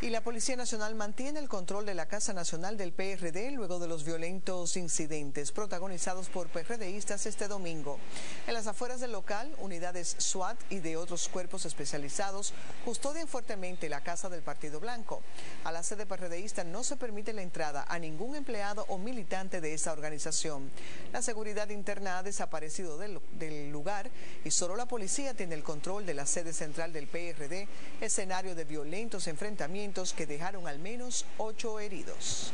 Y la Policía Nacional mantiene el control de la Casa Nacional del PRD luego de los violentos incidentes protagonizados por PRDistas este domingo. En las afueras del local, unidades SWAT y de otros cuerpos especializados custodian fuertemente la Casa del Partido Blanco. A la sede PRDista no se permite la entrada a ningún empleado o militante de esa organización. La seguridad interna ha desaparecido del, del lugar y solo la policía tiene el control de la sede central del PRD, escenario de violentos enfrentamientos que dejaron al menos ocho heridos.